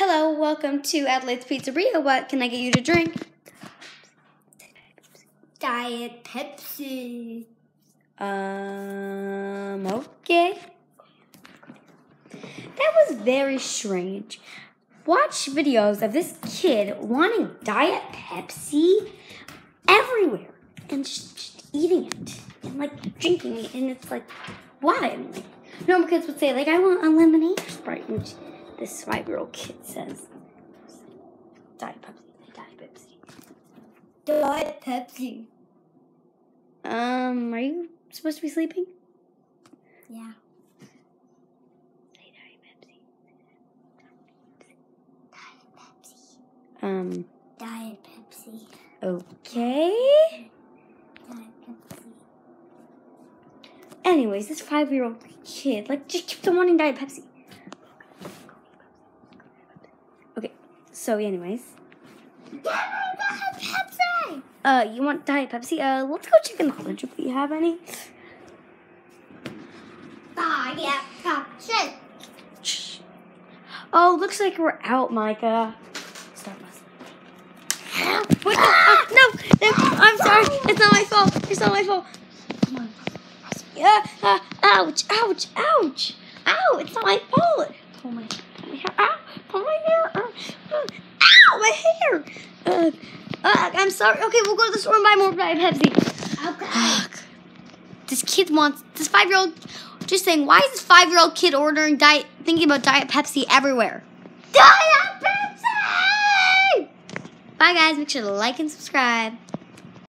Hello, welcome to Adelaide's Pizzeria. What can I get you to drink? Diet Pepsi. Um, okay. That was very strange. Watch videos of this kid wanting Diet Pepsi everywhere and just, eating it and like drinking it. And it's like, why? And like, normal kids would say, like, I want a lemonade Sprite, this five year old kid says, Diet Pepsi, Diet Pepsi. Diet Pepsi. Um, are you supposed to be sleeping? Yeah. Say Diet Diet Pepsi. Pepsi. Um, Diet Pepsi. okay. Diet Pepsi. Anyways, this five year old kid, like, just keeps on wanting Diet Pepsi. Okay, so, anyways, Pepsi. uh, you want Diet Pepsi? Uh, let's go check in the fridge if we have any. Diet Pepsi. Shh. Oh, looks like we're out, Micah. Stop us. What ah, no, no, I'm sorry. It's not my fault. It's not my fault. Come on. Yeah. Uh, ouch! Ouch! Ouch! Ow! It's not my fault. Pull my, my. Ow! Pull my hair. Uh, uh, hair. Uh, uh, I'm sorry. Okay, we'll go to the store and buy more Diet Pepsi. Okay. This kid wants this five year old. Just saying, why is this five year old kid ordering diet, thinking about Diet Pepsi everywhere? Diet Pepsi. Bye, guys. Make sure to like and subscribe.